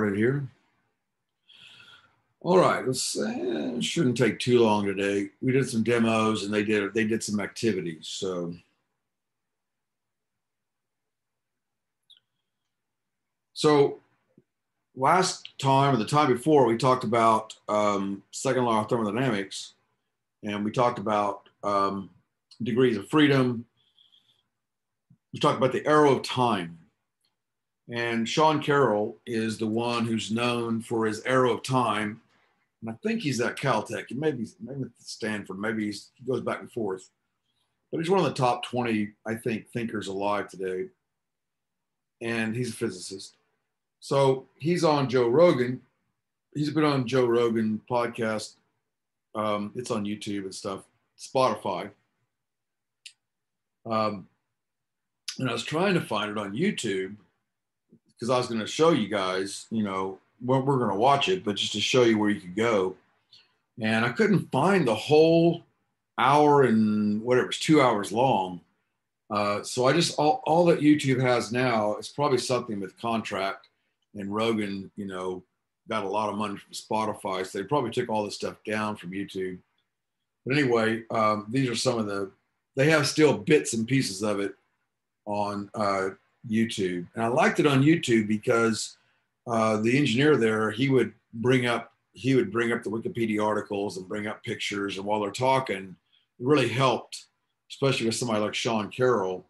started here. All right, let's. Uh, shouldn't take too long today. We did some demos and they did they did some activities. So, so last time or the time before we talked about um, second law of thermodynamics, and we talked about um, degrees of freedom. We talked about the arrow of time. And Sean Carroll is the one who's known for his arrow of time. And I think he's at Caltech. Maybe maybe Stanford. Maybe he goes back and forth. But he's one of the top 20, I think, thinkers alive today. And he's a physicist. So he's on Joe Rogan. He's been on Joe Rogan podcast. Um, it's on YouTube and stuff, Spotify. Um, and I was trying to find it on YouTube because I was going to show you guys, you know, we're, we're going to watch it, but just to show you where you could go. And I couldn't find the whole hour and whatever, it's two hours long. Uh, so I just, all, all that YouTube has now is probably something with contract and Rogan, you know, got a lot of money from Spotify. So they probably took all this stuff down from YouTube. But anyway, um, these are some of the, they have still bits and pieces of it on uh, YouTube. And I liked it on YouTube because uh, the engineer there, he would bring up he would bring up the Wikipedia articles and bring up pictures. And while they're talking, it really helped, especially with somebody like Sean Carroll.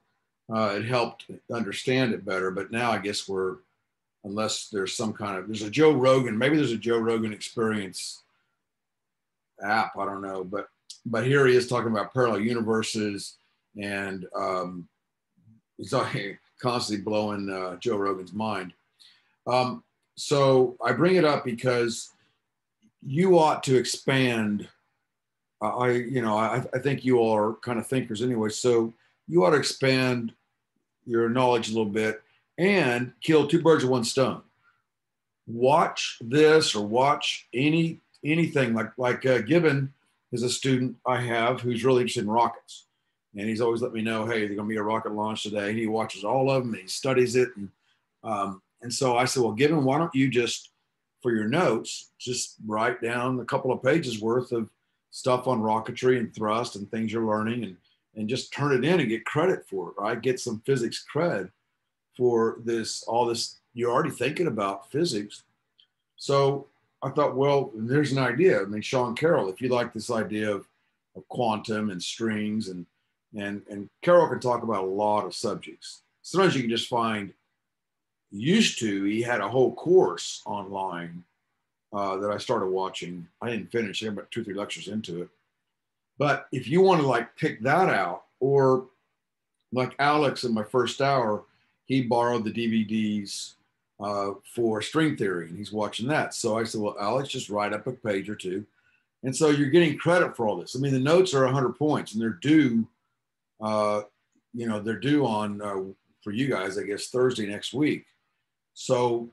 Uh, it helped understand it better. But now I guess we're, unless there's some kind of, there's a Joe Rogan, maybe there's a Joe Rogan experience app. I don't know. But, but here he is talking about parallel universes and um, he's constantly blowing uh, Joe Rogan's mind. Um, so I bring it up because you ought to expand. Uh, I, you know, I, I think you all are kind of thinkers anyway. So you ought to expand your knowledge a little bit and kill two birds with one stone. Watch this or watch any anything like like uh, Gibbon is a student I have who's really interested in rockets and he's always let me know, hey, there's to be a rocket launch today. And he watches all of them and he studies it. And, um, and so I said, well, Given, why don't you just, for your notes, just write down a couple of pages worth of stuff on rocketry and thrust and things you're learning and, and just turn it in and get credit for it, right? Get some physics cred for this, all this, you're already thinking about physics. So I thought, well, there's an idea. I mean, Sean Carroll, if you like this idea of, of quantum and strings and and and Carroll can talk about a lot of subjects. Sometimes you can just find. Used to, he had a whole course online uh, that I started watching. I didn't finish; I'm about two, three lectures into it. But if you want to like pick that out, or like Alex in my first hour, he borrowed the DVDs uh, for string theory, and he's watching that. So I said, "Well, Alex, just write up a page or two. And so you're getting credit for all this. I mean, the notes are 100 points, and they're due uh, you know, they're due on uh, for you guys, I guess, Thursday next week. So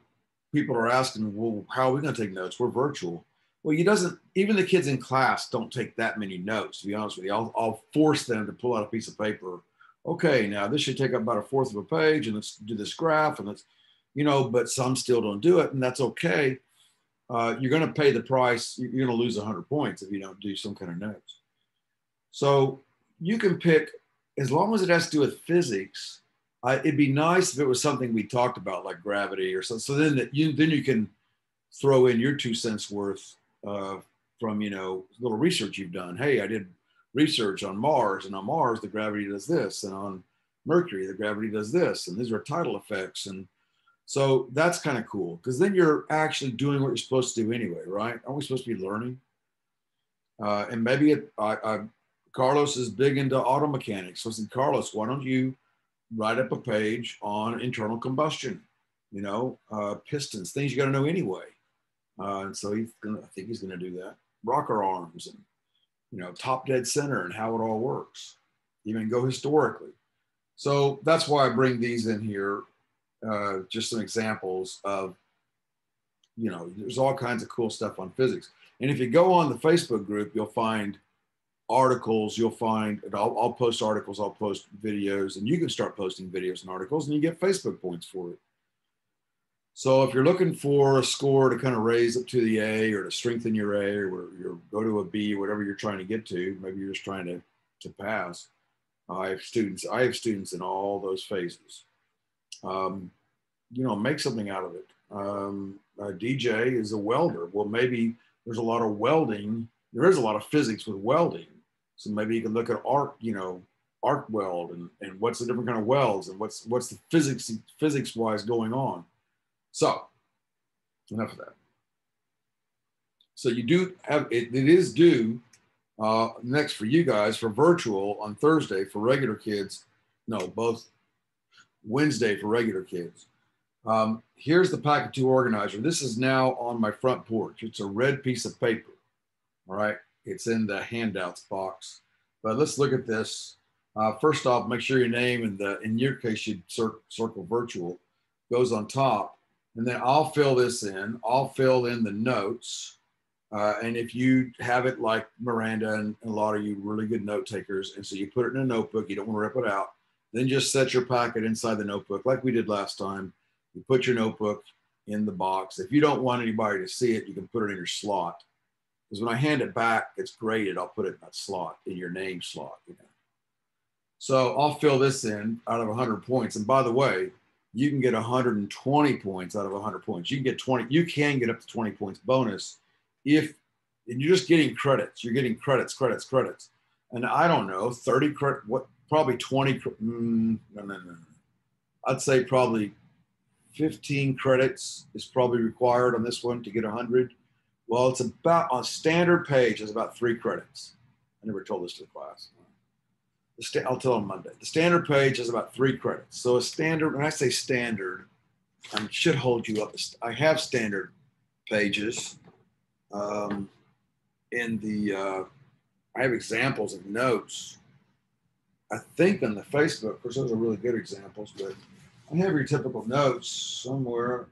people are asking, well, how are we going to take notes? We're virtual. Well, he doesn't, even the kids in class don't take that many notes, to be honest with you. I'll, I'll force them to pull out a piece of paper. Okay, now this should take up about a fourth of a page, and let's do this graph, and let's, you know, but some still don't do it, and that's okay. Uh, you're going to pay the price. You're going to lose 100 points if you don't do some kind of notes. So you can pick as long as it has to do with physics, uh, it'd be nice if it was something we talked about, like gravity or something. So then that you then you can throw in your two cents worth uh, from you know little research you've done. Hey, I did research on Mars, and on Mars the gravity does this, and on Mercury the gravity does this, and these are tidal effects, and so that's kind of cool because then you're actually doing what you're supposed to do anyway, right? Aren't we supposed to be learning? Uh, and maybe it, I, I Carlos is big into auto mechanics. So I said, Carlos, why don't you write up a page on internal combustion? You know, uh, pistons, things you got to know anyway. Uh, and so he's gonna, I think he's going to do that. Rocker arms and you know, top dead center and how it all works. Even go historically. So that's why I bring these in here. Uh, just some examples of, you know, there's all kinds of cool stuff on physics. And if you go on the Facebook group, you'll find articles you'll find I'll, I'll, post articles i'll post videos and you can start posting videos and articles and you get facebook points for it So if you're looking for a score to kind of raise up to the A or to strengthen your A or you go to a B, or whatever you're trying to get to, maybe you're just trying to, to pass. I have students, I have students in all those phases. Um, you know, make something out of it. Um, DJ is a welder. Well, maybe there's a lot of welding. There is a lot of physics with welding. So maybe you can look at arc, you know, arc weld and, and what's the different kind of welds and what's what's the physics physics wise going on. So enough of that. So you do have it, it is due uh, next for you guys for virtual on Thursday for regular kids. No, both Wednesday for regular kids. Um, here's the packet two organizer. This is now on my front porch. It's a red piece of paper. All right. It's in the handouts box. But let's look at this. Uh, first off, make sure your name and the, in your case, you cir- circle virtual goes on top. And then I'll fill this in. I'll fill in the notes. Uh, and if you have it like Miranda and, and a lot of you really good note takers, and so you put it in a notebook, you don't want to rip it out, then just set your packet inside the notebook like we did last time. You put your notebook in the box. If you don't want anybody to see it, you can put it in your slot. Because when I hand it back, it's graded. I'll put it in that slot, in your name slot. You know. So I'll fill this in out of 100 points. And by the way, you can get 120 points out of 100 points. You can get 20. You can get up to 20 points bonus if and you're just getting credits. You're getting credits, credits, credits. And I don't know, 30 credit. What? Probably 20. Mm, no, no, no. I'd say probably 15 credits is probably required on this one to get 100. Well, it's about on standard page is about three credits. I never told this to the class. The I'll tell them Monday. The standard page is about three credits. So a standard, when I say standard, I should hold you up. I have standard pages. Um, in the, uh, I have examples of notes. I think on the Facebook, of course, those are really good examples, but I have your typical notes somewhere.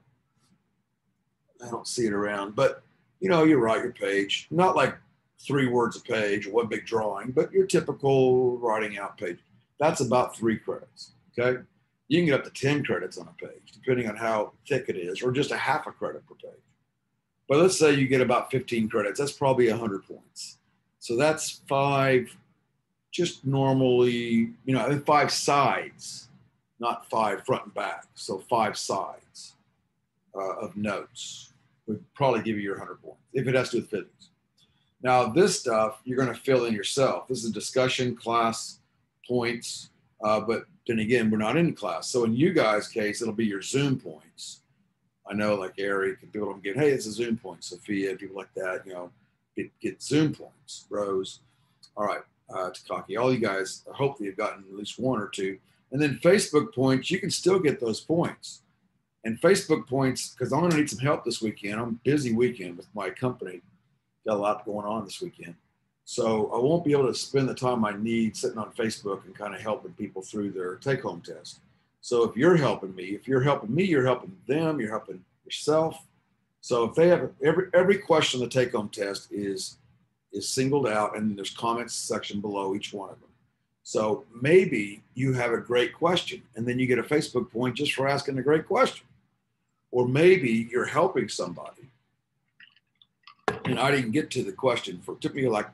I don't see it around, but you know, you write your page, not like three words a page or one big drawing, but your typical writing out page. That's about three credits. Okay. You can get up to 10 credits on a page, depending on how thick it is, or just a half a credit per page. But let's say you get about 15 credits. That's probably 100 points. So that's five, just normally, you know, five sides, not five front and back. So five sides uh, of notes would probably give you your 100 points if it has to do with physics. Now, this stuff you're going to fill in yourself. This is a discussion class points, uh, but then again, we're not in class. So in you guys' case, it'll be your Zoom points. I know like Eric and people don't get, hey, it's a Zoom point. Sophia, people like that, you know, get, get Zoom points. Rose. All right, uh, Takaki, all you guys, hopefully have gotten at least one or two. And then Facebook points, you can still get those points and Facebook points because I'm going to need some help this weekend. I'm busy weekend with my company. Got a lot going on this weekend. So I won't be able to spend the time I need sitting on Facebook and kind of helping people through their take home test. So if you're helping me, if you're helping me, you're helping them, you're helping yourself. So if they have every every question the take home test is is singled out and there's comments section below each one of them. So maybe you have a great question and then you get a Facebook point just for asking a great question. Or maybe you're helping somebody. And I didn't get to the question for it took me like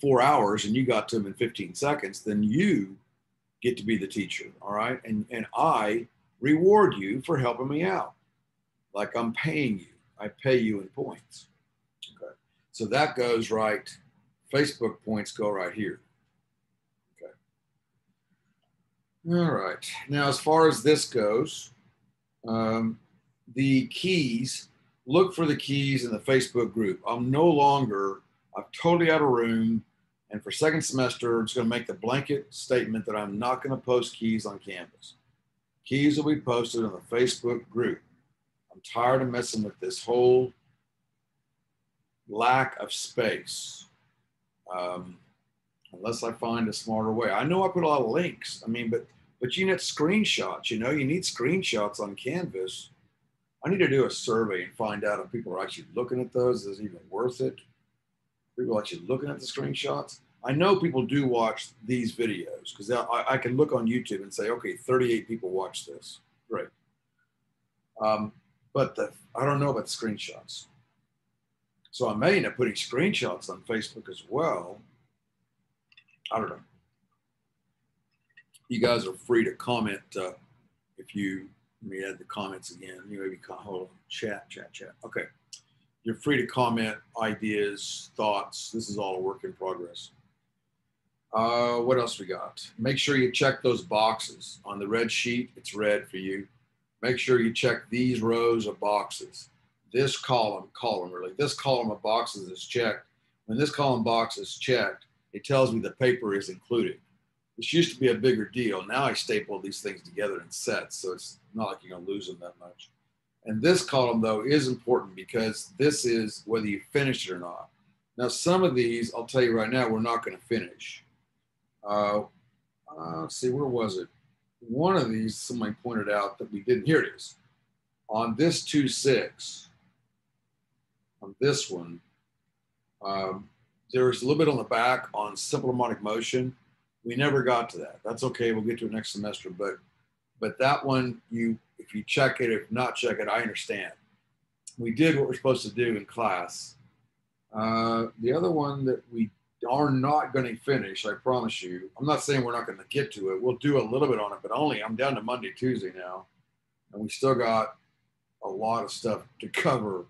four hours and you got to them in 15 seconds, then you get to be the teacher. All right. And and I reward you for helping me out. Like I'm paying you. I pay you in points. Okay. So that goes right. Facebook points go right here. Okay. All right. Now, as far as this goes, um, the keys, look for the keys in the Facebook group. I'm no longer, I'm totally out of room. And for second semester, I'm just going to make the blanket statement that I'm not going to post keys on Canvas. Keys will be posted on the Facebook group. I'm tired of messing with this whole lack of space. Um, unless I find a smarter way. I know I put a lot of links. I mean, but but you need screenshots. You know, you need screenshots on Canvas I need to do a survey and find out if people are actually looking at those. Is it even worth it? People actually looking at the screenshots. I know people do watch these videos because I, I, can look on YouTube and say, okay, 38 people watch this. Great. Um, but the, I don't know about the screenshots. So I may end up putting screenshots on Facebook as well. I don't know. You guys are free to comment uh, if you me add the comments again. You maybe hold on, chat, chat, chat. Okay, you're free to comment ideas, thoughts. This is all a work in progress. Uh, what else we got? Make sure you check those boxes on the red sheet. It's red for you. Make sure you check these rows of boxes. This column, column really, this column of boxes is checked. When this column box is checked, it tells me the paper is included. This used to be a bigger deal. Now I staple these things together in sets, so it's not like you're gonna lose them that much. And this column though is important because this is whether you finish it or not. Now some of these, I'll tell you right now, we're not gonna finish. Uh, uh, see, where was it? One of these, somebody pointed out that we didn't. Here it is. On this 2-6, on this one, um, there's a little bit on the back on simple harmonic motion. We never got to that. That's okay. We'll get to it next semester. But but that one, you if you check it, if not check it, I understand. We did what we're supposed to do in class. Uh, the other one that we are not going to finish, I promise you. I'm not saying we're not going to get to it. We'll do a little bit on it, but only I'm down to Monday, Tuesday now, and we still got a lot of stuff to cover.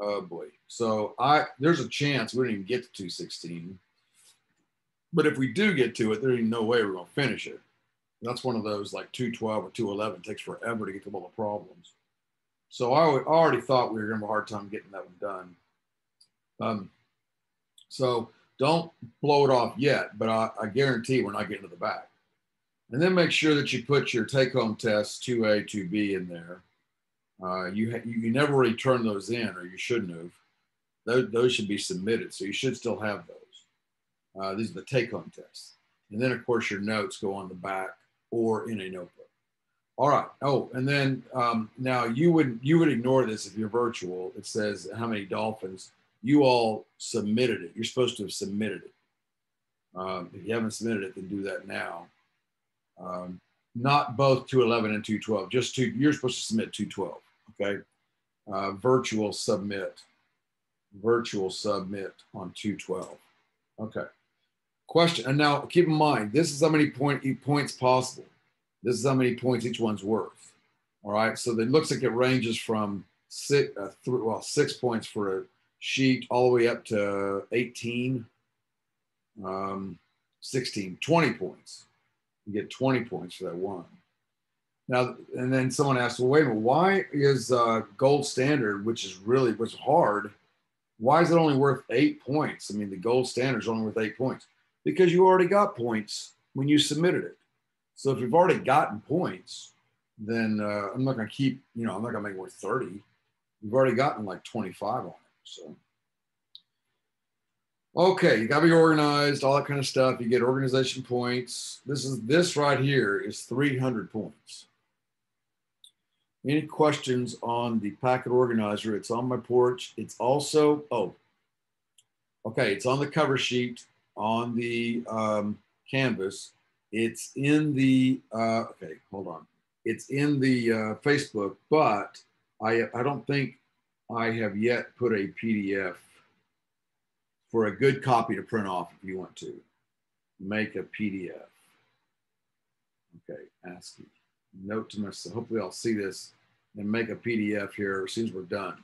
Oh boy! So I there's a chance we didn't even get to 216, but if we do get to it, there ain't no way we're to finish it. That's one of those like 212 or 211 takes forever to get to all the problems. So I already thought we were to have a hard time getting that one done. Um, so don't blow it off yet, but I, I guarantee we're not getting to the back. And then make sure that you put your take-home tests 2A, 2B in there. Uh, you, ha- you never really turn those in, or you shouldn't have. Those, those should be submitted, so you should still have those. Uh, these are the take-home tests. And then, of course, your notes go on the back or in a notebook. All right. Oh, and then um, now you would you would ignore this if you're virtual. It says how many dolphins you all submitted it. You're supposed to have submitted it. Um, if you haven't submitted it, then do that now. Um, not both 211 and 212, just two. You're supposed to submit 212. Okay. Uh, virtual submit. Virtual submit on 212. Okay. Question. And now keep in mind, this is how many point, points possible. This is how many points each one's worth. All right. So it looks like it ranges from six, uh, three, well, six points for a sheet all the way up to 18, um, 16, 20 points. You get 20 points for that one. Now, and then someone asked, well, wait a minute, why is uh, gold standard, which is really, was hard, why is it only worth eight points? I mean, the gold standard is only worth eight points because you already got points when you submitted it. So if you've already gotten points, then uh, I'm not going to keep, you know, I'm not going to make more 30. You've already gotten like 25 on it. So, okay, you got to be organized, all that kind of stuff. You get organization points. This is this right here is 300 points. Any questions on the packet organizer? It's on my porch. It's also, oh, okay, it's on the cover sheet on the um, canvas. It's in the, uh, okay, hold on. It's in the uh, Facebook, but I, I don't think I have yet put a PDF for a good copy to print off if you want to. Make a PDF. Okay, Askey. Note to myself, hopefully I'll see this and make a PDF here as soon as we're done.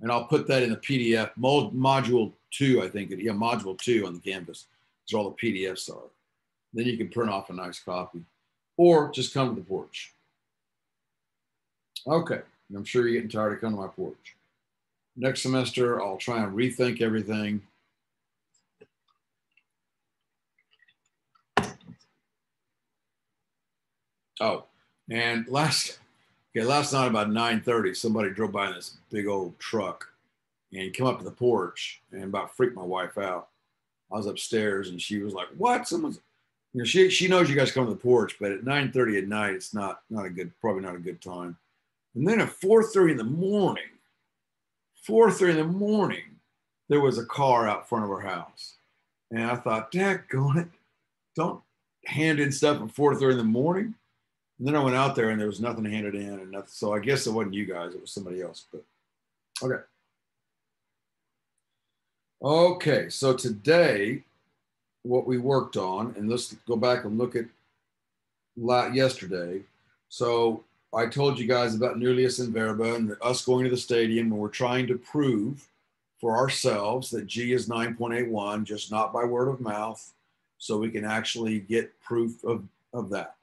And I'll put that in the PDF, mod, module two, I think, yeah, module two on the Canvas. That's all the PDFs are. Then you can print off a nice copy or just come to the porch. Okay, I'm sure you're getting tired of coming to my porch. Next semester, I'll try and rethink everything. Oh, and last Okay, last night about 9:30, somebody drove by in this big old truck and came up to the porch and about freaked my wife out. I was upstairs and she was like, "What? Someone's." You know, she she knows you guys come to the porch, but at 9:30 at night, it's not not a good, probably not a good time. And then at 4:30 in the morning, 4:30 in the morning, there was a car out front of our house, and I thought, "Dad, go it, don't hand in stuff at 4:30 in the morning." And then I went out there and there was nothing handed in and nothing. So I guess it wasn't you guys, it was somebody else. But okay. Okay, so today what we worked on, and let's go back and look at yesterday. So I told you guys about Nullius in Verba and us going to the stadium and we're trying to prove for ourselves that G is 9.81, just not by word of mouth, so we can actually get proof of, of that.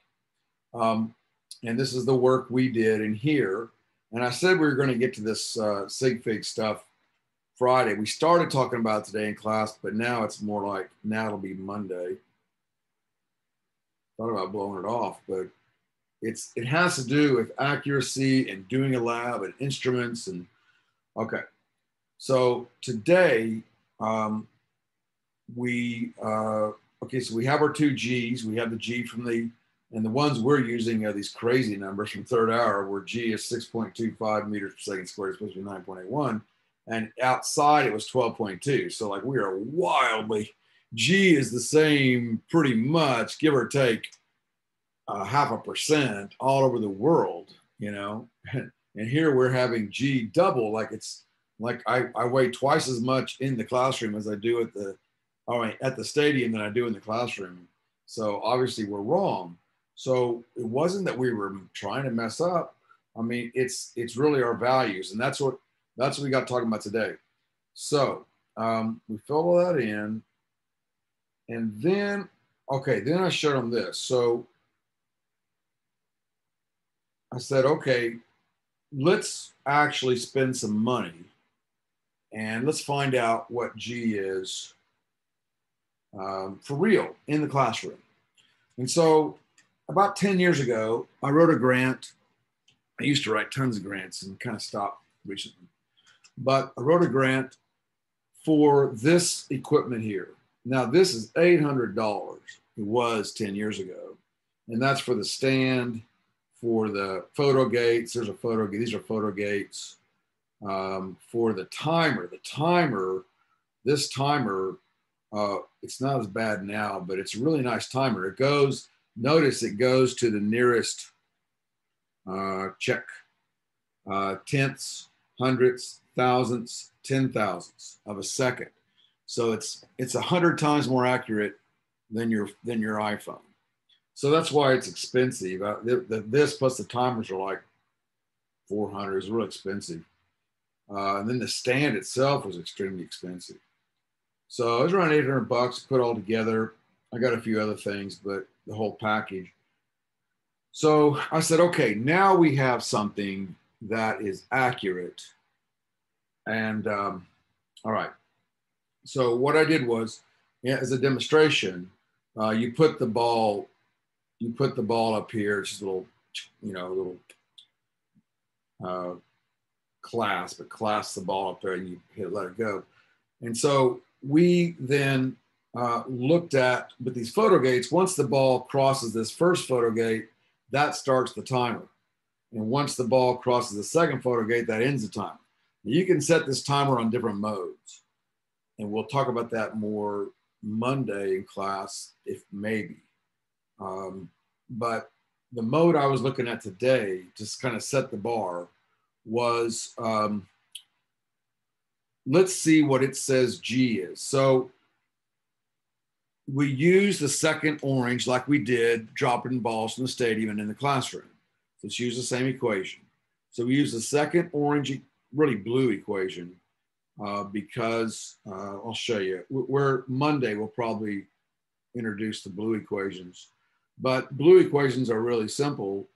Um, and this is the work we did in here. And I said we were going to get to this uh, sig fig stuff Friday. We started talking about today in class, but now it's more like now it'll be Monday. Thought about blowing it off, but it's it has to do with accuracy and doing a lab and instruments and okay. So today um, we uh, okay, so we have our two G's. We have the G from the and the ones we're using are these crazy numbers from third hour, where G is 6.25 meters per second squared, supposed to be 9.81. And outside it was 12.2. So, like, we are wildly, G is the same pretty much, give or take half a percent all over the world, you know. and here we're having G double, like it's like I, I weigh twice as much in the classroom as I do at the, I mean, at the stadium than I do in the classroom. So obviously we're wrong. So it wasn't that we were trying to mess up. I mean, it's it's really our values, and that's what that's what we got talking about today. So um, we filled all that in, and then okay, then I showed them this. So I said, okay, let's actually spend some money, and let's find out what G is um, for real in the classroom. And so about 10 years ago, I wrote a grant. I used to write tons of grants and kind of stopped recently. But I wrote a grant for this equipment here. Now, this is $800. It was 10 years ago. And that's for the stand, for the photo gates. There's a photo, these are photo gates. Um, for the timer, the timer, this timer, uh, it's not as bad now, but it's a really nice timer. It goes, notice it goes to the nearest uh, check uh, tenths, hundredths, thousandths, ten thousandths of a second. So it's it's a hundred times more accurate than your than your iPhone. So that's why it's expensive. Uh, the, the, this plus the timers are like 400. It's really expensive. Uh, and then the stand itself was extremely expensive. So it was around 800 bucks put all together. I got a few other things, but the whole package. So I said, okay, now we have something that is accurate. And um, all right. So what I did was, yeah, as a demonstration, uh, you put the ball, you put the ball up here. It's just a little, you know, a little uh, class, but class the ball up there and you hit, let it go. And so we then uh, looked at with these photo gates, once the ball crosses this first photo gate, that starts the timer. And once the ball crosses the second photo gate, that ends the timer. You can set this timer on different modes. And we'll talk about that more Monday in class, if maybe. Um, but the mode I was looking at today, just kind of set the bar, was um, let's see what it says G is. So we use the second orange like we did dropping balls from the stadium and in the classroom. Let's use the same equation. So we use the second orange, really blue equation uh, because uh, I'll show you. Where Monday we'll probably introduce the blue equations, but blue equations are really simple.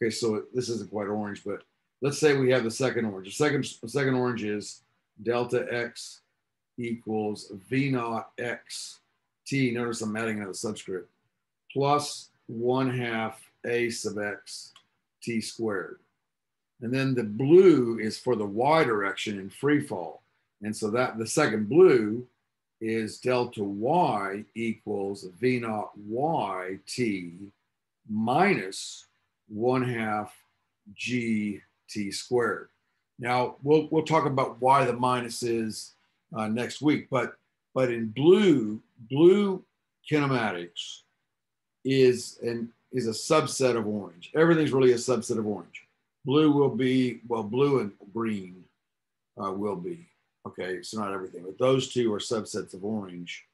Okay, so this isn't quite orange, but let's say we have the second orange. The second, the second orange is delta x equals v naught x t, notice I'm adding another subscript, plus 1 half a sub x t squared. And then the blue is for the y direction in free fall. And so that the second blue is delta y equals v naught y t minus 1 half g t squared. Now we'll, we'll talk about why the minus is uh, next week, but but in blue, blue kinematics is, and is a subset of orange. Everything's really a subset of orange. Blue will be, well, blue and green uh, will be. Okay, so not everything, but those two are subsets of orange.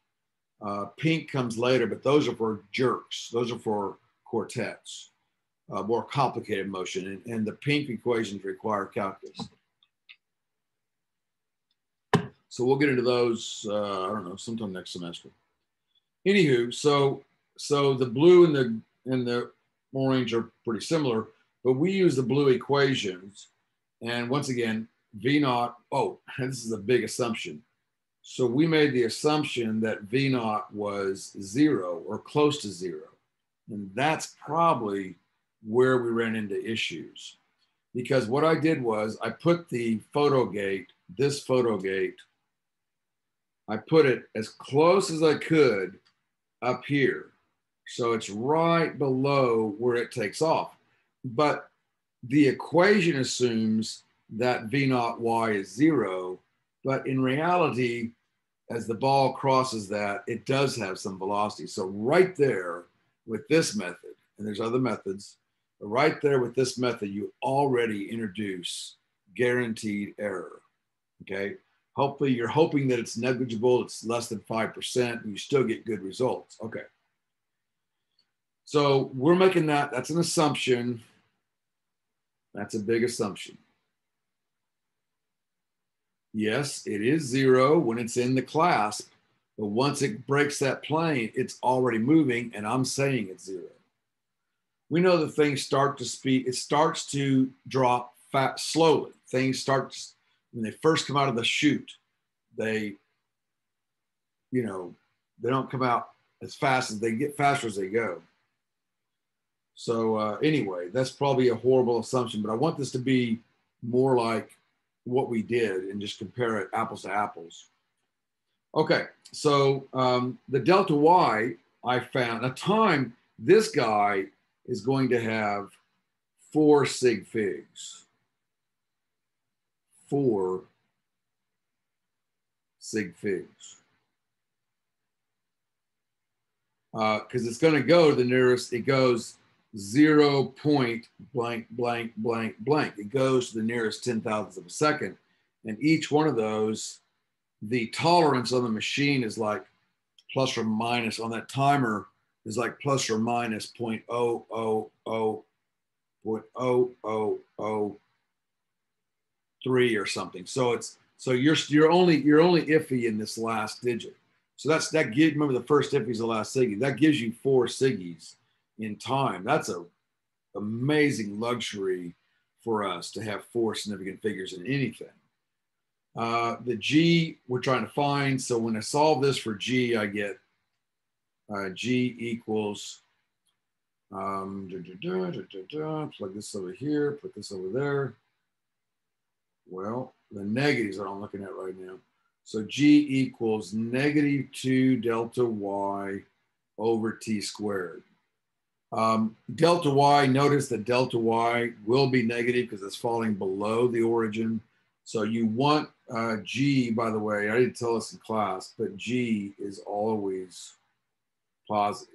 Uh, pink comes later, but those are for jerks. Those are for quartets, uh, more complicated motion. And, and the pink equations require calculus. So we'll get into those, uh, I don't know, sometime next semester. Anywho, so so the blue and the and the orange are pretty similar, but we use the blue equations. And once again, V naught, oh, this is a big assumption. So we made the assumption that V naught was zero or close to zero. And that's probably where we ran into issues. Because what I did was I put the photo gate, this photo gate, I put it as close as I could up here. So it's right below where it takes off. But the equation assumes that V naught Y is zero. But in reality, as the ball crosses that, it does have some velocity. So right there with this method, and there's other methods, but right there with this method, you already introduce guaranteed error. Okay. Hopefully you're hoping that it's negligible, it's less than 5%, and you still get good results. Okay. So we're making that, that's an assumption. That's a big assumption. Yes, it is zero when it's in the clasp, but once it breaks that plane, it's already moving, and I'm saying it's zero. We know that things start to speed, it starts to drop fat slowly. Things start when they first come out of the chute, they, you know, they don't come out as fast as they get faster as they go. So uh, anyway, that's probably a horrible assumption, but I want this to be more like what we did and just compare it apples to apples. Okay, so um, the delta y I found a time this guy is going to have four sig figs. Four sig figs. Because uh, it's going to go to the nearest, it goes zero point blank, blank, blank, blank. It goes to the nearest 10 thousandths of a second. And each one of those, the tolerance on the machine is like plus or minus on that timer is like plus or minus 0.000, 0.00003 or something. So it's so you're you're only you're only iffy in this last digit. So that's that give remember the first iffy is the last siggy. That gives you four siggies in time. That's a amazing luxury for us to have four significant figures in anything. Uh, the G we're trying to find. So when I solve this for G, I get uh, G equals, um, da, da, da, plug this over here, put this over there. Well, the negatives that I'm looking at right now. So G equals negative 2 delta y over t squared. Um, delta y, notice that delta y will be negative because it's falling below the origin. So you want uh, g, by the way, I didn't tell us in class, but g is always positive.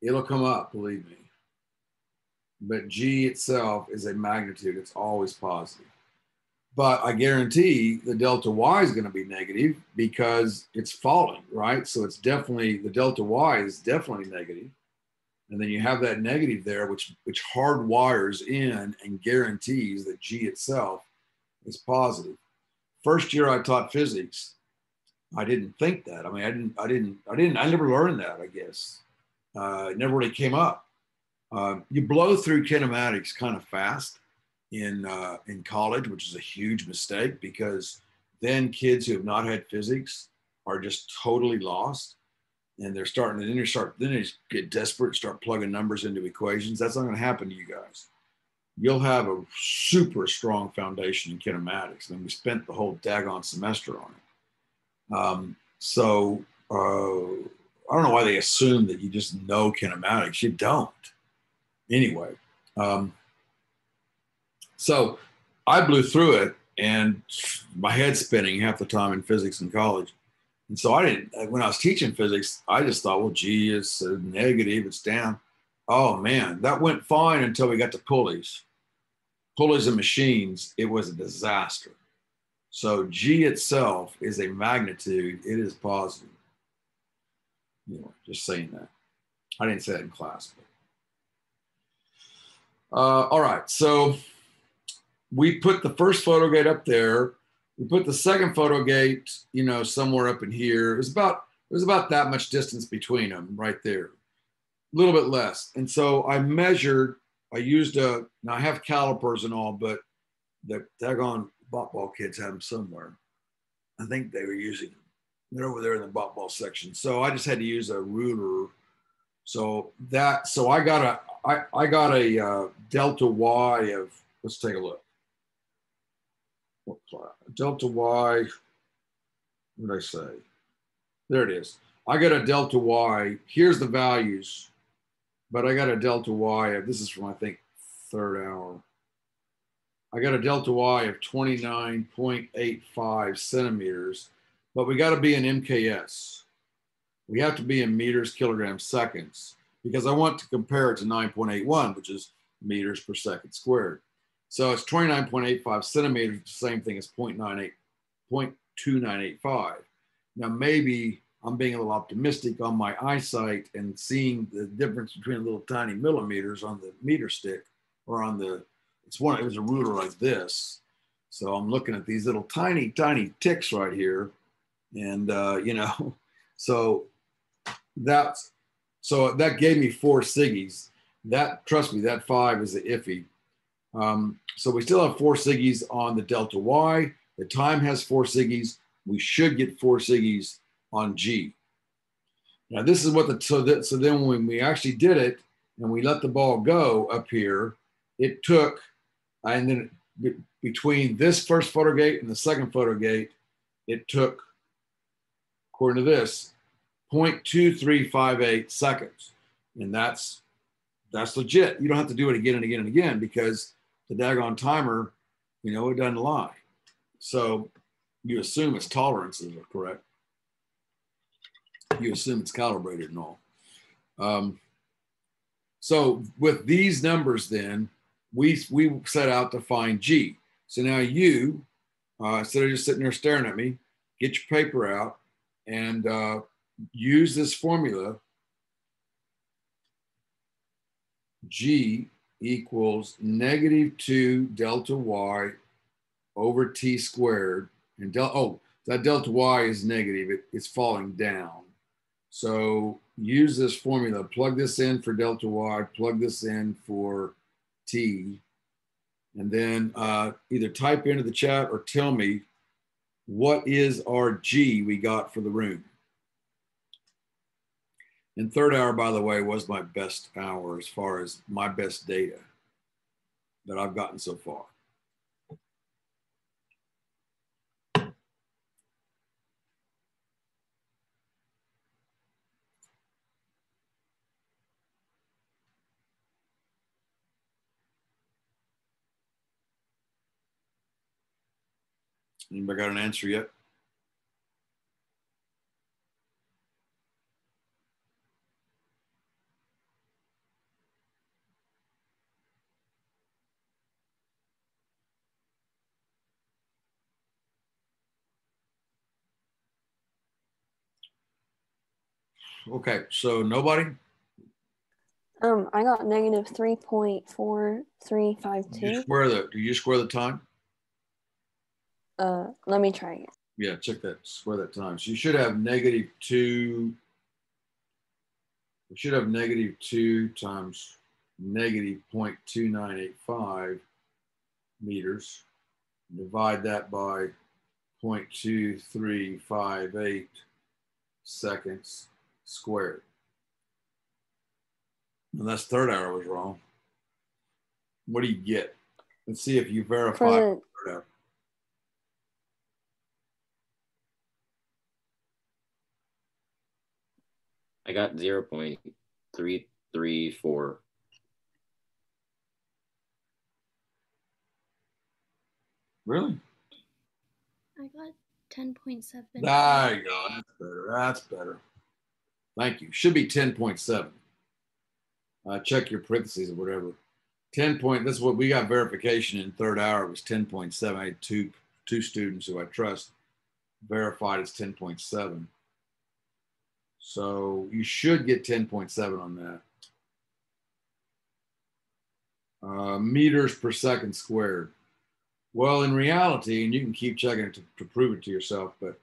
It'll come up, believe me. But g itself is a magnitude, it's always positive. But I guarantee the delta y is going to be negative because it's falling, right? So it's definitely, the delta y is definitely negative. And then you have that negative there which which hardwires in and guarantees that g itself is positive. first year i taught physics i didn't think that. I mean i didn't i didn't i didn't i never learned that i guess. Uh, it never really came up. Uh, you blow through kinematics kind of fast in uh, in college which is a huge mistake because then kids who have not had physics are just totally lost and they're starting to then you start then they get desperate start plugging numbers into equations. That's not going to happen to you guys. You'll have a super strong foundation in kinematics And we spent the whole daggone semester on it. Um, so uh, i don't know why they assume that you just know kinematics. You don't. Anyway um, so i blew through it and my head's spinning half the time in physics in college and so I didn't, when I was teaching physics, I just thought, well, G is negative, it's down. oh man, that went fine until we got to pulleys. Pulleys and machines, it was a disaster. So G itself is a magnitude, it is positive. You know, just saying that. I didn't say that in class. But. Uh, all right, so we put the first photo gate up there. We put the second photo gate, you know, somewhere up in here. It was about it was about that much distance between them, right there, a little bit less. And so I measured. I used a. Now I have calipers and all, but the daggone Botball kids had them somewhere. I think they were using them. They're over there in the Botball section. So I just had to use a ruler. So that so I got a I, I got a uh, delta y of let's take a look. Delta y. What did I say? There it is. I got a delta y. Here's the values, but I got a delta y. This is from I think third hour. I got a delta y of 29.85 centimeters, but we got to be in MKS. We have to be in meters, kilograms, seconds, because I want to compare it to 9.81, which is meters per second squared. So it's 29.85 centimeters, the same thing as 0.98, 0.2985. Now, maybe I'm being a little optimistic on my eyesight and seeing the difference between little tiny millimeters on the meter stick or on the, it's one, it was a ruler like this. So I'm looking at these little tiny, tiny ticks right here. And, uh, you know, so that's, so that gave me four siggies. That, trust me, that five is a iffy. Um, so we still have four siggies on the delta Y. The time has four siggies. We should get four siggies on G. Now this is what the, so that, so then when we actually did it and we let the ball go up here, it took, and then be, between this first photo gate and the second photo gate, it took, according to this, 0.2358 seconds. And that's, that's legit. You don't have to do it again and again and again because the daggone timer, you know, it doesn't lie. So you assume its tolerances are correct. You assume it's calibrated and all. Um, so with these numbers, then we we set out to find G. So now you, uh, instead of just sitting there staring at me, get your paper out and uh, use this formula. G equals negative 2 delta y over t squared. And del oh, that delta y is negative. It, it's falling down. So use this formula. Plug this in for delta y. Plug this in for t. And then uh, either type into the chat or tell me what is our g we got for the room. And third hour, by the way, was my best hour as far as my best data that I've gotten so far. Anybody got an answer yet? Okay, so nobody? Um, I got 3.4352. Do you square the, do you square the time? Uh, let me try it. Yeah, check that, square that time. So you should have negative two. We should have negative two times negative 0.2985 meters. Divide that by 0.2358 seconds squared. Unless third hour was wrong. What do you get? Let's see if you verify For the third hour. I got zero point three three four. Really? I got 10.7. There you go. That's better. That's better. Thank you. Should be 10.7. Uh, check your parentheses or whatever. 10 point, this is what we got verification in third hour. It was 10.7. I had two, two students who I trust verified as 10.7. So you should get 10.7 on that. Uh, meters per second squared. Well, in reality, and you can keep checking it to, to prove it to yourself, but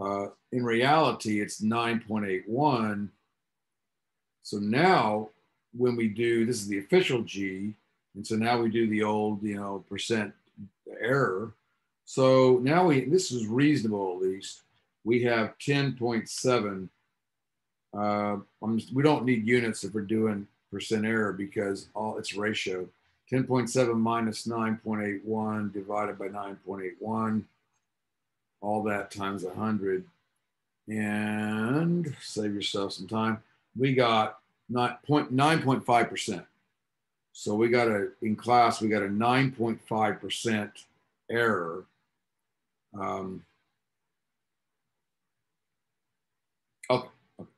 uh, in reality, it's 9.81. So now when we do, this is the official G, and so now we do the old, you know, percent error. So now we, this is reasonable at least. We have 10.7. Uh, we don't need units if we're doing percent error because all it's ratio. 10.7 minus 9.81 divided by 9.81 all that times 100 and save yourself some time. We got not 9.5%. So we got a, in class, we got a 9.5% error. Um, okay, okay.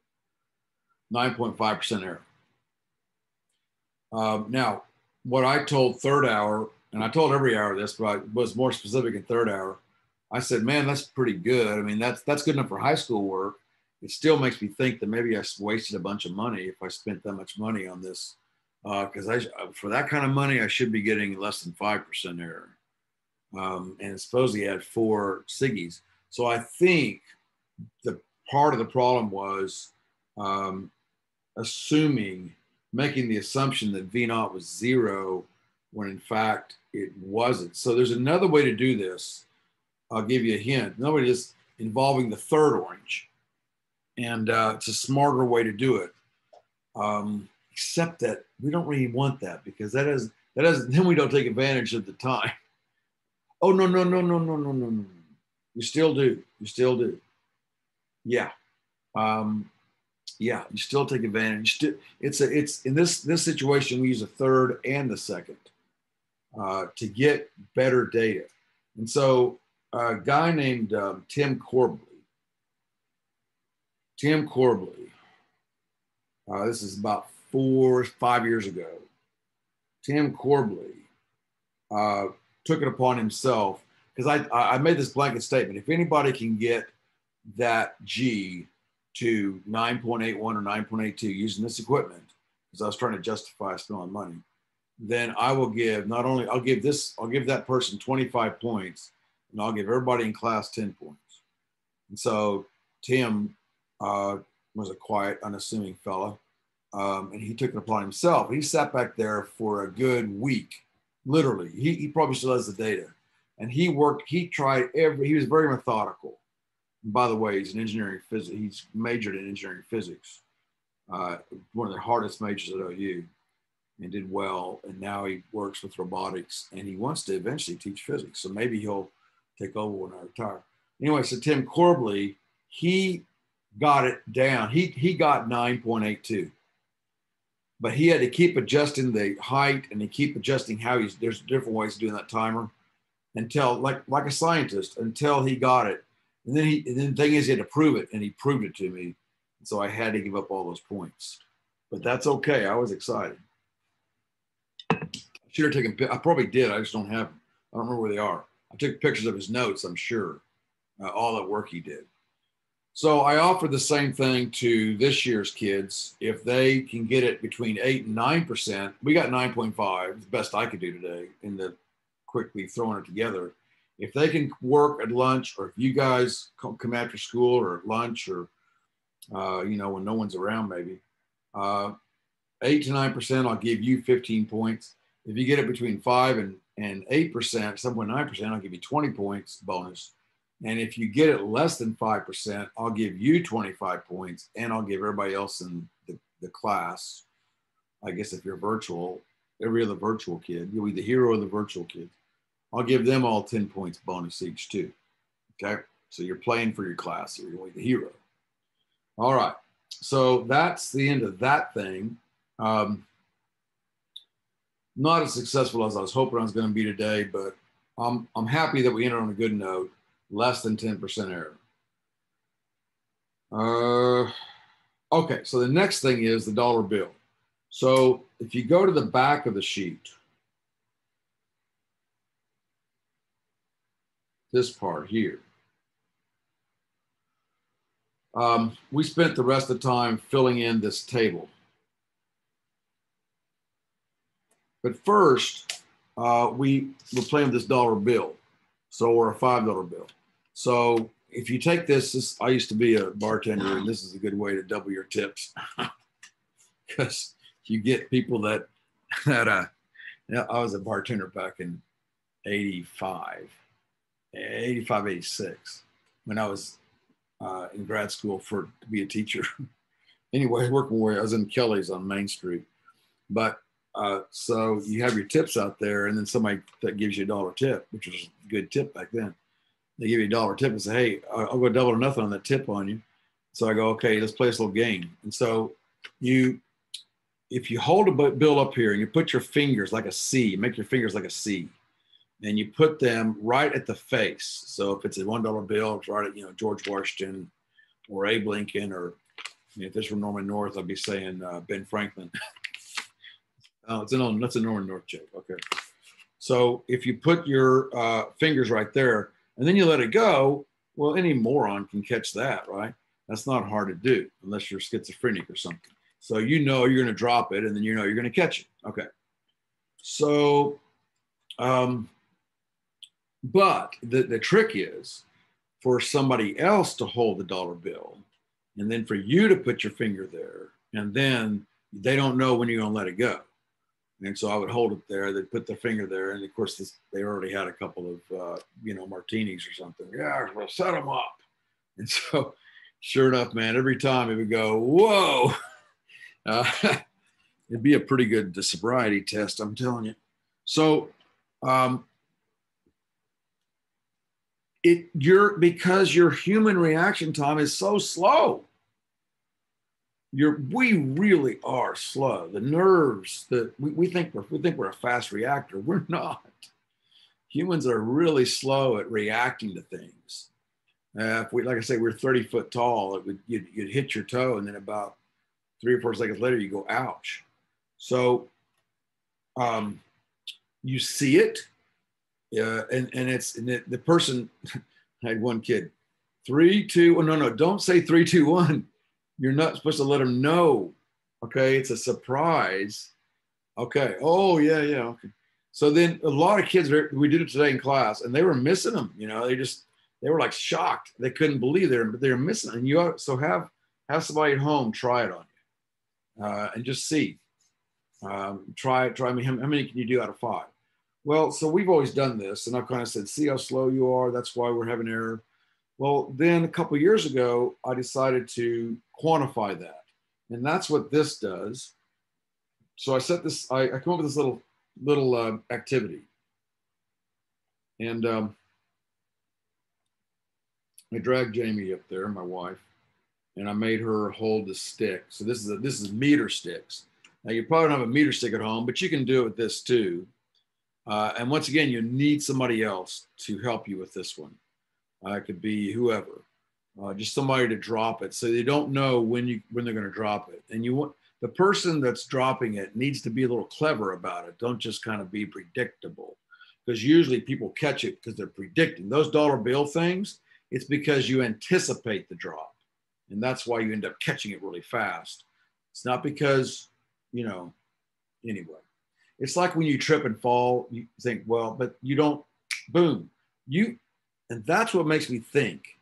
9.5% error. Um, now, what I told third hour, and I told every hour this, but I was more specific in third hour, I said, man, that's pretty good. I mean, that's that's good enough for high school work. It still makes me think that maybe I wasted a bunch of money if I spent that much money on this, because uh, I for that kind of money I should be getting less than five percent error. Um, and supposedly had four SIGGIEs. So I think the part of the problem was um, assuming, making the assumption that V naught was zero when in fact it wasn't. So there's another way to do this I'll give you a hint. Nobody is involving the third orange. And uh, it's a smarter way to do it. Um, except that we don't really want that because that is that is. then we don't take advantage of the time. Oh no, no, no, no, no, no, no, no. You still do. You still do. Yeah. Um, yeah, you still take advantage. It's a it's in this this situation we use a third and the second uh, to get better data. And so a guy named um, Tim Corbley. Tim Corbley. Uh, this is about four, five years ago. Tim Corbley uh, took it upon himself because I, I made this blanket statement. If anybody can get that G to 9.81 or 9.82 using this equipment, because I was trying to justify spending money, then I will give not only I'll give this I'll give that person 25 points and I'll give everybody in class 10 points. And so Tim uh, was a quiet, unassuming fellow, um, and he took it upon himself. He sat back there for a good week, literally. He, he probably still has the data. And he worked, he tried every, he was very methodical. And by the way, he's an engineering physics, he's majored in engineering physics, uh, one of the hardest majors at OU and did well. And now he works with robotics and he wants to eventually teach physics. So maybe he'll take over when I retire. Anyway, so Tim Corbley, he got it down. He he got 9.82. But he had to keep adjusting the height and to keep adjusting how he's there's different ways of doing that timer until like like a scientist until he got it. And then he and then the thing is he had to prove it and he proved it to me. So I had to give up all those points. But that's okay. I was excited. I should have taken I probably did. I just don't have. I don't remember where they are. I took pictures of his notes, I'm sure, uh, all the work he did. So I offer the same thing to this year's kids. If they can get it between eight and nine percent, we got 9.5, the best I could do today in the quickly throwing it together. If they can work at lunch, or if you guys come after school or at lunch, or uh, you know when no one's around, maybe uh, eight to nine percent, I'll give you 15 points. If you get it between five and and 8%, 7.9%, I'll give you 20 points bonus. And if you get it less than 5%, I'll give you 25 points and I'll give everybody else in the, the class. I guess if you're virtual, every other virtual kid, you'll be the hero of the virtual kids. I'll give them all 10 points bonus each too. Okay. So you're playing for your class. Or you're the hero. All right. So that's the end of that thing. Um, not as successful as I was hoping I was going to be today, but I'm, I'm happy that we ended on a good note, less than 10% error. Uh, okay, so the next thing is the dollar bill. So if you go to the back of the sheet, this part here, um, we spent the rest of the time filling in this table. But first, uh, we were playing this dollar bill. So, or a $5 bill. So if you take this, this, I used to be a bartender, and this is a good way to double your tips because you get people that that uh, I was a bartender back in 85, 85, 86 when I was uh, in grad school for to be a teacher. anyway, working where I was in Kelly's on Main Street, but uh, so you have your tips out there, and then somebody that gives you a dollar tip, which was a good tip back then. They give you a dollar tip and say, "Hey, I'll go double or nothing on that tip on you." So I go, "Okay, let's play this little game." And so you, if you hold a bill up here and you put your fingers like a C, make your fingers like a C, and you put them right at the face. So if it's a one dollar bill, it's right at you know George Washington or Abe Lincoln, or if this were Norman North, I'd be saying uh, Ben Franklin. Oh, it's an that's a Norman North joke. Okay. So if you put your uh, fingers right there and then you let it go, well, any moron can catch that, right? That's not hard to do unless you're schizophrenic or something. So you know you're going to drop it and then you know you're going to catch it. Okay. So, um, but the, the trick is for somebody else to hold the dollar bill and then for you to put your finger there and then they don't know when you're going to let it go. And so I would hold it there. They'd put their finger there, and of course, this, they already had a couple of uh, you know martinis or something. Yeah, we'll set them up. And so, sure enough, man, every time it would go, whoa. Uh, it'd be a pretty good sobriety test, I'm telling you. So, um, it your because your human reaction time is so slow you're we really are slow. The nerves that we, we think we're we think we're a fast reactor. We're not. Humans are really slow at reacting to things. Uh, if we, like I say, we're 30 foot tall, it would you'd, you'd hit your toe, and then about three or four seconds later, you go, ouch. So um, you see it, uh, and and it's and the, the person. I had one kid, three, two. Oh, no, no, don't say three, two, one you're not supposed to let them know. Okay, it's a surprise. Okay. Oh yeah, yeah. Okay. So then a lot of kids we did it today in class, and they were missing them. You know, they just they were like shocked. They couldn't believe they're they're missing. And you so have have somebody at home try it on you, uh, and just see. Um, try try me. How, how many can you do out of five? Well, so we've always done this, and I've kind of said, see how slow you are. That's why we're having error. Well, then a couple years ago, I decided to quantify that. And that's what this does. So I set this, I, I come up with this little, little uh, activity. And um, I dragged Jamie up there, my wife, and I made her hold the stick. So this is a, this is meter sticks. Now you probably don't have a meter stick at home, but you can do it with this too. Uh, and once again, you need somebody else to help you with this one. Uh, it could be whoever, uh, just somebody to drop it, so they don't know when you when they're going to drop it. And you want the person that's dropping it needs to be a little clever about it. Don't just kind of be predictable, because usually people catch it because they're predicting those dollar bill things. It's because you anticipate the drop, and that's why you end up catching it really fast. It's not because you know. Anyway, it's like when you trip and fall. You think, well, but you don't. Boom. You and that's what makes me think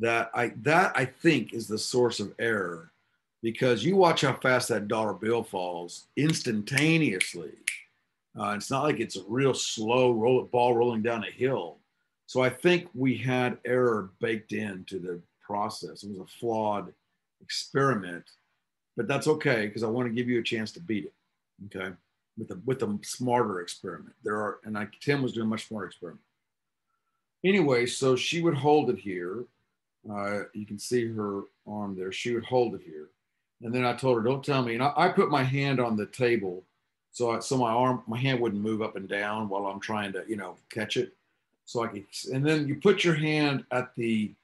that I that I think is the source of error because you watch how fast that dollar bill falls instantaneously. Uh, it's not like it's a real slow roll ball rolling down a hill. So I think we had error baked into the process. It was a flawed experiment, but that's okay because I want to give you a chance to beat it. Okay, with a with a smarter experiment. There are, and I, Tim was doing a much smarter experiment anyway, so she would hold it here. Uh, you can see her arm there. She would hold it here. And then I told her, don't tell me. And I, I put my hand on the table so I, so my arm, my hand wouldn't move up and down while I'm trying to, you know, catch it. So I could, and then you put your hand at the,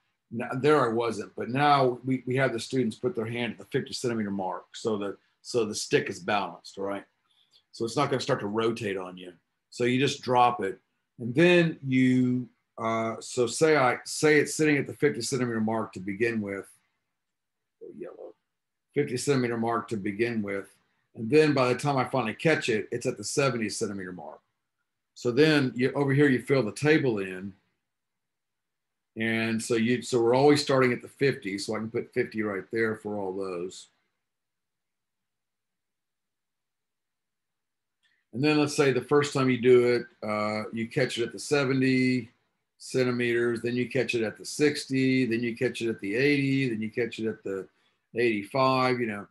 there I wasn't, but now we, we have the students put their hand at the 50 centimeter mark. So the, so the stick is balanced, right? So it's not going to start to rotate on you. So you just drop it, and then you. Uh, so say I say it's sitting at the 50 centimeter mark to begin with. Yellow, 50 centimeter mark to begin with, and then by the time I finally catch it, it's at the 70 centimeter mark. So then you over here you fill the table in. And so you so we're always starting at the 50. So I can put 50 right there for all those. And then let's say the first time you do it, uh, you catch it at the 70 centimeters, then you catch it at the 60, then you catch it at the 80, then you catch it at the 85, you know.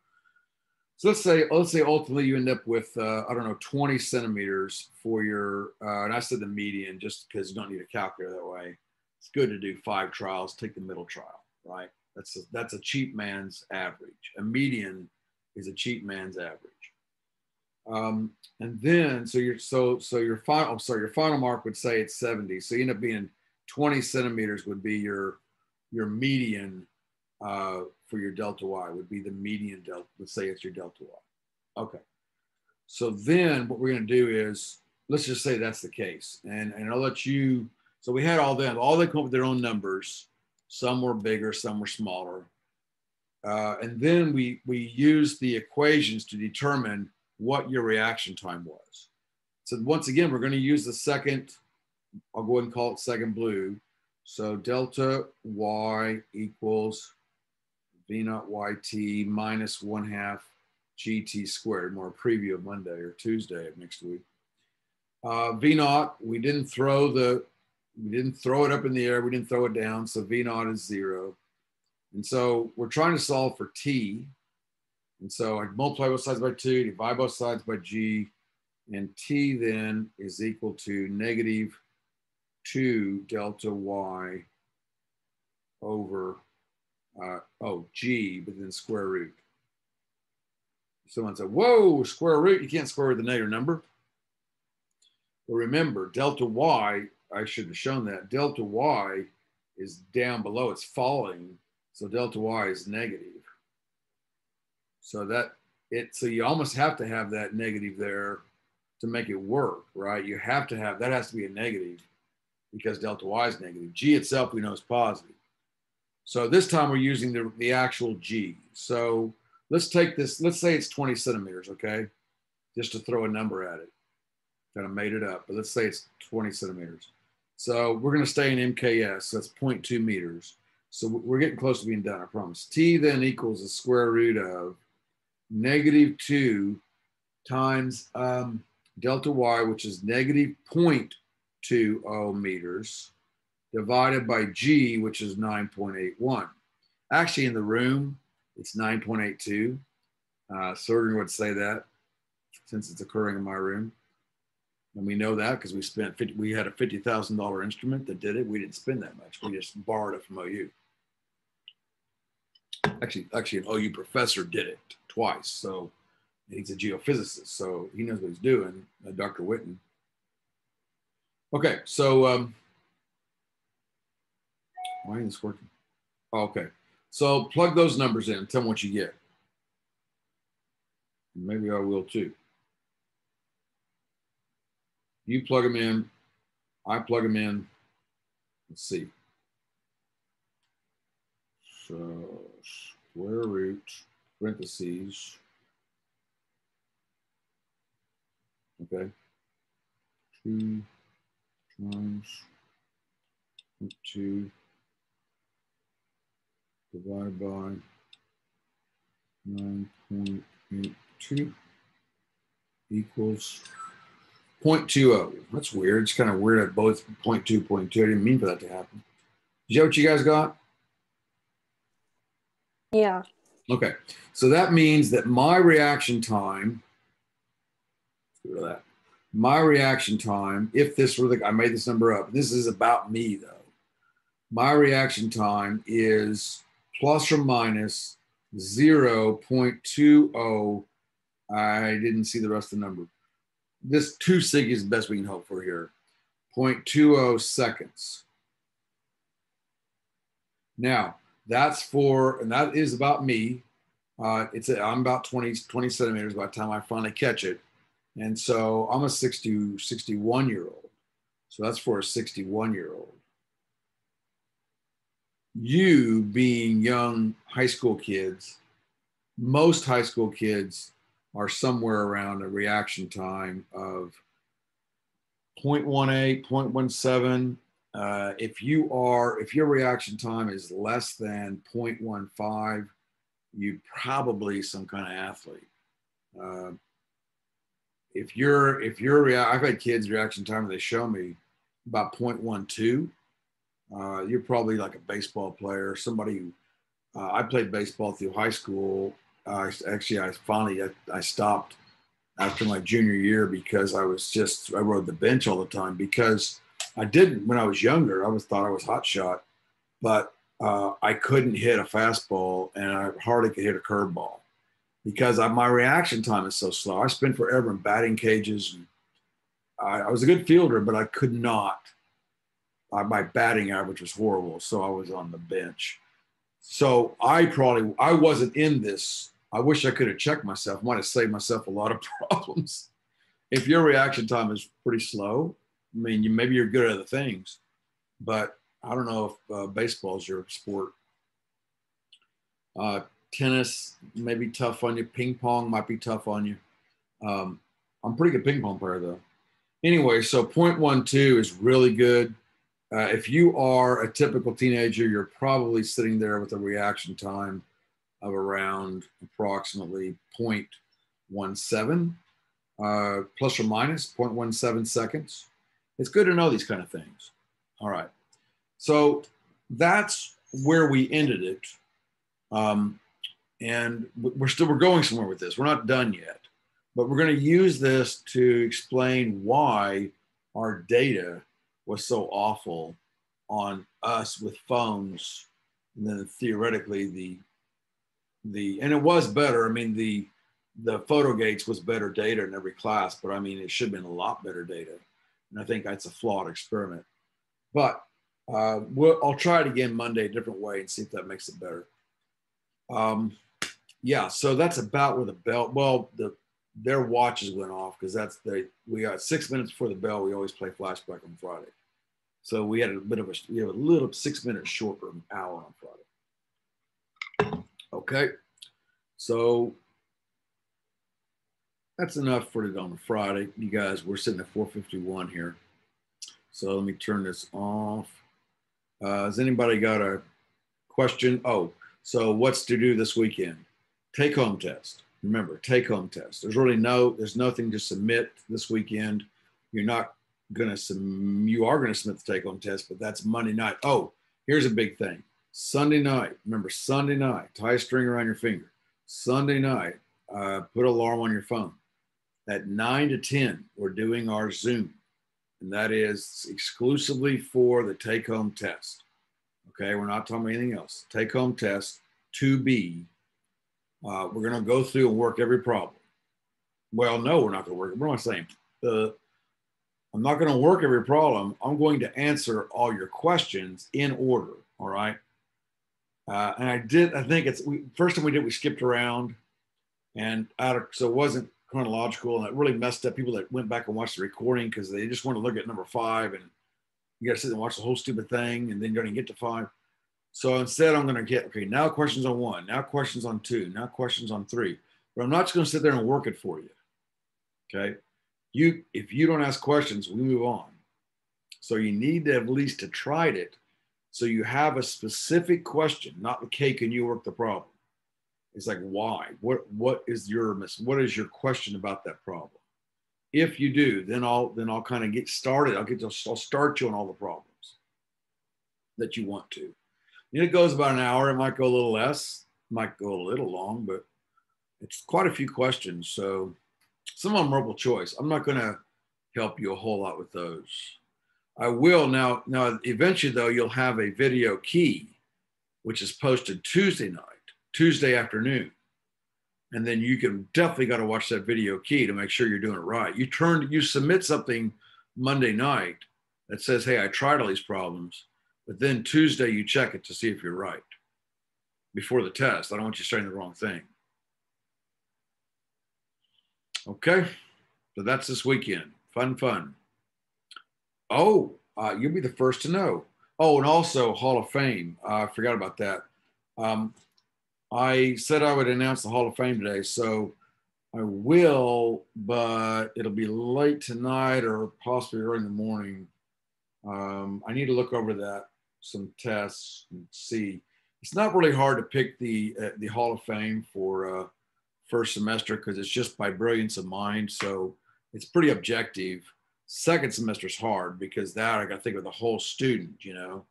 So let's say let's say ultimately you end up with uh, I don't know 20 centimeters for your uh, and I said the median just because you don't need a calculator that way. It's good to do five trials. Take the middle trial, right? That's a, that's a cheap man's average. A median is a cheap man's average. Um, and then so your so so your final I'm sorry your final mark would say it's 70. So you end up being 20 centimeters would be your your median uh, for your delta y would be the median delta. Let's say it's your delta y. Okay. So then what we're going to do is let's just say that's the case, and and I'll let you. So we had all them. All they come up with their own numbers. Some were bigger, some were smaller, uh, and then we we use the equations to determine what your reaction time was. So once again, we're going to use the second. I'll go ahead and call it second blue. So delta y equals v naught yt minus one half gt squared, more preview of Monday or Tuesday of next week. Uh, v naught, we didn't throw the, we didn't throw it up in the air, we didn't throw it down, so v naught is zero. And so we're trying to solve for t. And so I multiply both sides by two, divide both sides by g, and t then is equal to negative two delta y over uh, oh, G, but then square root. Someone said, whoa, square root, you can't square root the negative number. But remember, delta y, I should have shown that, delta y is down below, it's falling. So delta y is negative. So that it, so you almost have to have that negative there to make it work, right? You have to have, that has to be a negative because delta y is negative. G itself we know is positive. So this time we're using the, the actual G. So let's take this, let's say it's 20 centimeters, okay? Just to throw a number at it. Kind of made it up, but let's say it's 20 centimeters. So we're gonna stay in MKS, so that's 0.2 meters. So we're getting close to being done, I promise. T then equals the square root of negative two times um, delta y, which is negative 0.20 meters divided by G, which is 9.81. Actually, in the room, it's 9.82. Uh, would say that since it's occurring in my room. And we know that because we spent 50, we had a $50,000 instrument that did it. We didn't spend that much. We just borrowed it from OU. Actually, actually, an OU professor did it twice. So he's a geophysicist, so he knows what he's doing, uh, Dr. Witten. Okay, so um, why ain't this working? Oh, okay. So plug those numbers in. Tell me what you get. Maybe I will too. You plug them in. I plug them in. Let's see. So square root, parentheses. Okay. Two times two divided by 9.82 equals 0.20. That's weird. It's kind of weird at both 0.2, 0.2. I didn't mean for that to happen. Is that what you guys got? Yeah. Okay. So that means that my reaction time, let's go to that. My reaction time, if this were the, I made this number up, this is about me though. My reaction time is plus or minus 0.20. I didn't see the rest of the number. This 2 sig is the best we can hope for here. 0.20 seconds. Now, that's for, and that is about me. Uh, it's I'm about 20, 20 centimeters by the time I finally catch it. And so I'm a 60, 61 year old. So that's for a 61 year old. You being young high school kids, most high school kids are somewhere around a reaction time of 0.18, 0.17. Uh, if you are, if your reaction time is less than 0.15, you probably some kind of athlete. Uh, if you're, if you're, I've had kids reaction time they show me about 0.12. Uh, you're probably like a baseball player, somebody who, uh, I played baseball through high school. Uh, actually, I finally, I, I stopped after my junior year because I was just I rode the bench all the time because I didn't when I was younger. I was thought I was hot shot, but uh, I couldn't hit a fastball and I hardly could hit a curveball because I, my reaction time is so slow. I spent forever in batting cages. And I, I was a good fielder, but I could not. Uh, my batting average was horrible, so I was on the bench. So I probably I wasn't in this I wish I could have checked myself. Might have saved myself a lot of problems. If your reaction time is pretty slow, I mean, you maybe you're good at other things, but I don't know if uh, baseball is your sport. Uh, tennis may be tough on you. Ping pong might be tough on you. Um, I'm pretty good ping pong player though. Anyway, so 0.12 is really good. Uh, if you are a typical teenager, you're probably sitting there with a reaction time of around approximately 0.17, uh, plus or minus 0.17 seconds. It's good to know these kind of things. All right. So that's where we ended it. Um, and we're still we're going somewhere with this. We're not done yet, but we're going to use this to explain why our data was so awful on us with phones, and then theoretically the the and it was better. I mean the the photo gates was better data in every class, but I mean it should have been a lot better data, and I think that's a flawed experiment. But uh, we'll, I'll try it again Monday, a different way, and see if that makes it better. Um, yeah, so that's about where the bell. Well, the their watches went off because that's the we got six minutes before the bell. We always play flashback on Friday, so we had a bit of a we have a little six minutes shorter hour on Friday. Okay, so that's enough for it on Friday. You guys, we're sitting at 451 here. So let me turn this off. Uh, has anybody got a question? Oh, so what's to do this weekend? Take home test. Remember, take home test. There's really no, there's nothing to submit this weekend. You're not gonna, you are gonna submit the take home test, but that's Monday night. Oh, here's a big thing. Sunday night, remember Sunday night, tie a string around your finger. Sunday night, uh, put alarm on your phone. At 9 to 10, we're doing our Zoom, and that is exclusively for the take home test. Okay, we're not talking anything else. Take home test 2B. Uh, we're going to go through and work every problem. Well, no, we're not going to work. We're not saying uh, I'm not going to work every problem. I'm going to answer all your questions in order. All right. Uh, and I did, I think it's, we, first time we did, we skipped around and out of, so it wasn't chronological and it really messed up people that went back and watched the recording because they just want to look at number five and you got to sit and watch the whole stupid thing and then you're going to get to five. So instead, I'm going to get, okay, now questions on one, now questions on two, now questions on three. But I'm not just going to sit there and work it for you. Okay. You, if you don't ask questions, we move on. So you need to at least to tried it so you have a specific question, not okay, can you work the problem? It's like why? What what is your miss? what is your question about that problem? If you do, then I'll then I'll kind of get started. I'll get to, I'll start you on all the problems that you want to. And it goes about an hour. It might go a little less, might go a little long, but it's quite a few questions. So some of them multiple choice. I'm not going to help you a whole lot with those. I will now. Now, eventually, though, you'll have a video key, which is posted Tuesday night, Tuesday afternoon, and then you can definitely got to watch that video key to make sure you're doing it right. You turn, you submit something Monday night that says, "Hey, I tried all these problems," but then Tuesday you check it to see if you're right before the test. I don't want you saying the wrong thing. Okay, so that's this weekend. Fun, fun. Oh, uh, you'll be the first to know. Oh, and also Hall of Fame. Uh, I forgot about that. Um, I said I would announce the Hall of Fame today, so I will, but it'll be late tonight or possibly early in the morning. Um, I need to look over that some tests and see. It's not really hard to pick the uh, the Hall of Fame for uh, first semester because it's just by brilliance of mind, so it's pretty objective. Second semester is hard because that I got to think of the whole student. You know,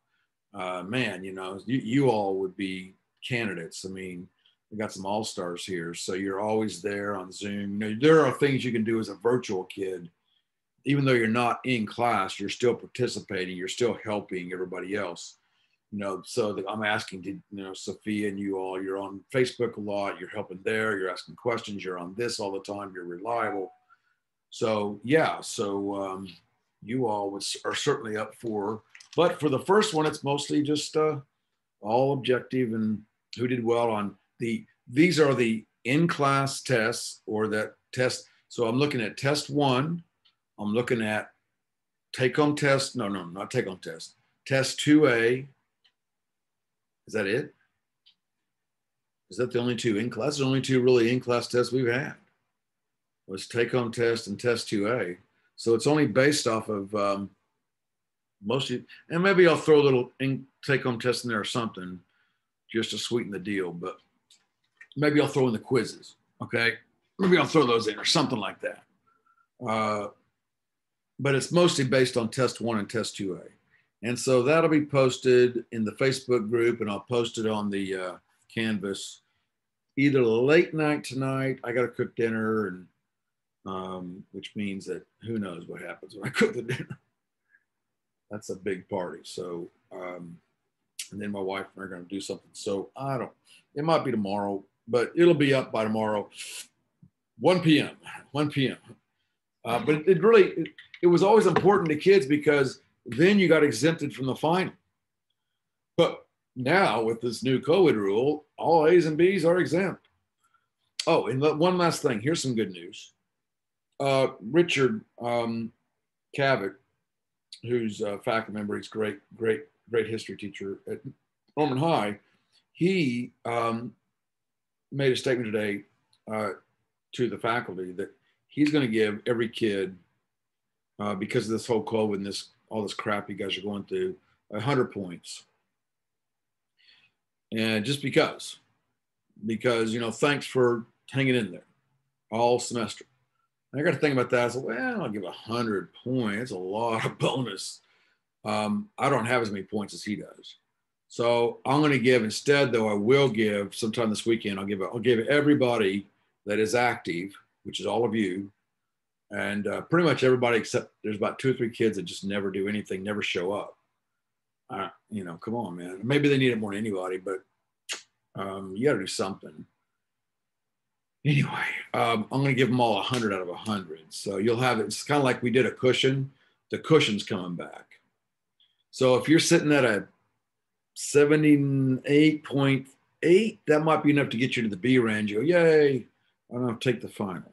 uh, man, you know, you, you all would be candidates. I mean, we got some all stars here, so you're always there on Zoom. You know, there are things you can do as a virtual kid even though you're not in class, you're still participating, you're still helping everybody else. You know, so the, I'm asking to, you know, Sophia and you all, you're on Facebook a lot, you're helping there, you're asking questions, you're on this all the time, you're reliable. So, yeah, so um, you all was, are certainly up for, but for the first one, it's mostly just uh, all objective and who did well on the, these are the in class tests or that test. So I'm looking at test one, I'm looking at take home test. No, no, not take home test. Test 2A. Is that it? Is that the only two in class? The only two really in class tests we've had was take home test and test 2A. So it's only based off of um, most of, and maybe I'll throw a little take home test in there or something just to sweeten the deal. But maybe I'll throw in the quizzes. Okay. Maybe I'll throw those in or something like that. Uh, but it's mostly based on test one and test 2A. And so that'll be posted in the Facebook group and I'll post it on the uh, Canvas either late night tonight. I got to cook dinner and um, which means that who knows what happens when I cook the dinner. That's a big party. So, um, and then my wife and I are going to do something. So I don't, it might be tomorrow, but it'll be up by tomorrow, 1 p.m., 1 p.m. Uh, but it, really, it, it was always important to kids because then you got exempted from the final. But now with this new COVID rule, all A's and B's are exempt. Oh, and one last thing. Here's some good news. Uh, Richard um, who's a faculty member, he's great, great, great history teacher at Norman High. He um, made a statement today uh, to the faculty that he's going to give every kid uh, because of this whole COVID and this all this crap you guys are going through, 100 points. And just because, because, you know, thanks for hanging in there all semester. I got to think about that. I said, well, I'll give 100 points, a lot of bonus. Um, I don't have as many points as he does. So I'm going to give instead, though, I will give sometime this weekend. I'll give I'll give everybody that is active, which is all of you, and uh, pretty much everybody except there's about two or three kids that just never do anything, never show up. Uh, you know, come on, man. Maybe they need it more than anybody, but um, you got to do something. Anyway, um, I'm going to give them all 100 out of 100. So you'll have it. It's kind of like we did a cushion. The cushion's coming back. So if you're sitting at a 78.8, that might be enough to get you to the B range. You go, yay, I don't have to take the final.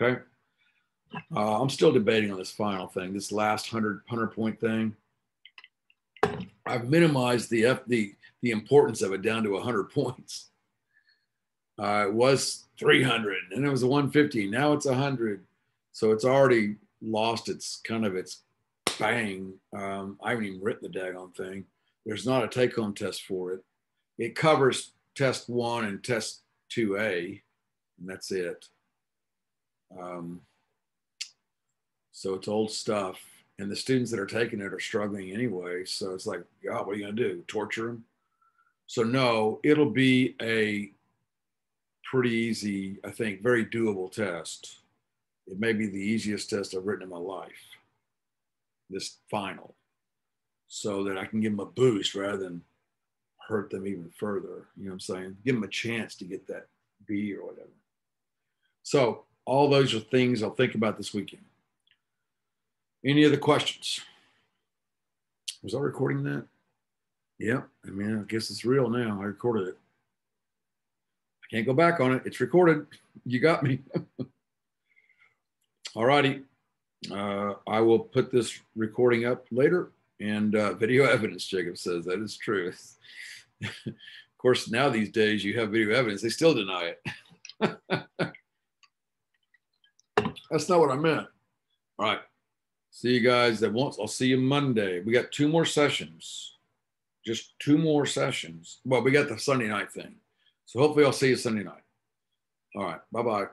Okay. Uh, I'm still debating on this final thing, this last 100, 100 point thing. I've minimized the, F, the, the importance of it down to 100 points. Uh, it was 300 and it was a 150. Now it's 100. So it's already lost its kind of its bang. Um, I haven't even written the daggone thing. There's not a take home test for it. It covers test one and test 2A, and that's it. Um, so it's old stuff. And the students that are taking it are struggling anyway. So it's like, God, what are you going to do? Torture them? So, no, it'll be a pretty easy, I think, very doable test. It may be the easiest test I've written in my life, this final, so that I can give them a boost rather than hurt them even further. You know what I'm saying? Give them a chance to get that B or whatever. So all those are things I'll think about this weekend. Any other questions? Was I recording that? Yeah, I mean, I guess it's real now. I recorded it. I Can't go back on it. It's recorded. You got me. All righty. Uh, I will put this recording up later and uh, video evidence, Jacob says. That is true. of course, now these days you have video evidence, they still deny it. That's not what I meant. All right. See you guys at once. I'll see you Monday. We got two more sessions, just two more sessions. Well, we got the Sunday night thing. So hopefully I'll see you Sunday night. All right. Bye bye.